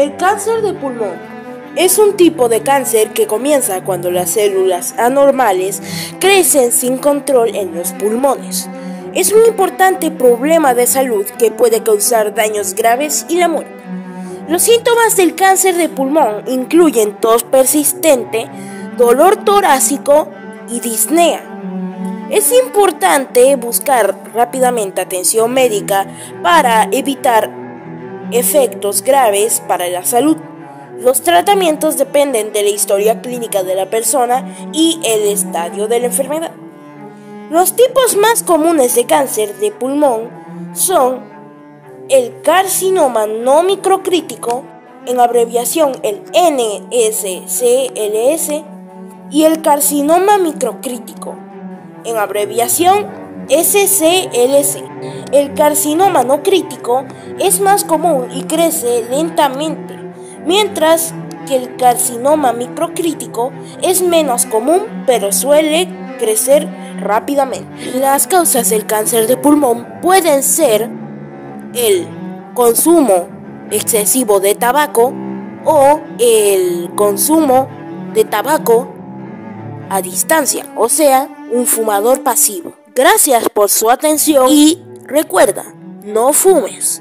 El cáncer de pulmón es un tipo de cáncer que comienza cuando las células anormales crecen sin control en los pulmones. Es un importante problema de salud que puede causar daños graves y la muerte. Los síntomas del cáncer de pulmón incluyen tos persistente, dolor torácico y disnea. Es importante buscar rápidamente atención médica para evitar efectos graves para la salud. Los tratamientos dependen de la historia clínica de la persona y el estadio de la enfermedad. Los tipos más comunes de cáncer de pulmón son el carcinoma no microcrítico, en abreviación el NSCLS, y el carcinoma microcrítico, en abreviación SCLC. El carcinoma no crítico es más común y crece lentamente, mientras que el carcinoma microcrítico es menos común pero suele crecer rápidamente. Las causas del cáncer de pulmón pueden ser el consumo excesivo de tabaco o el consumo de tabaco a distancia, o sea, un fumador pasivo. Gracias por su atención y recuerda, no fumes.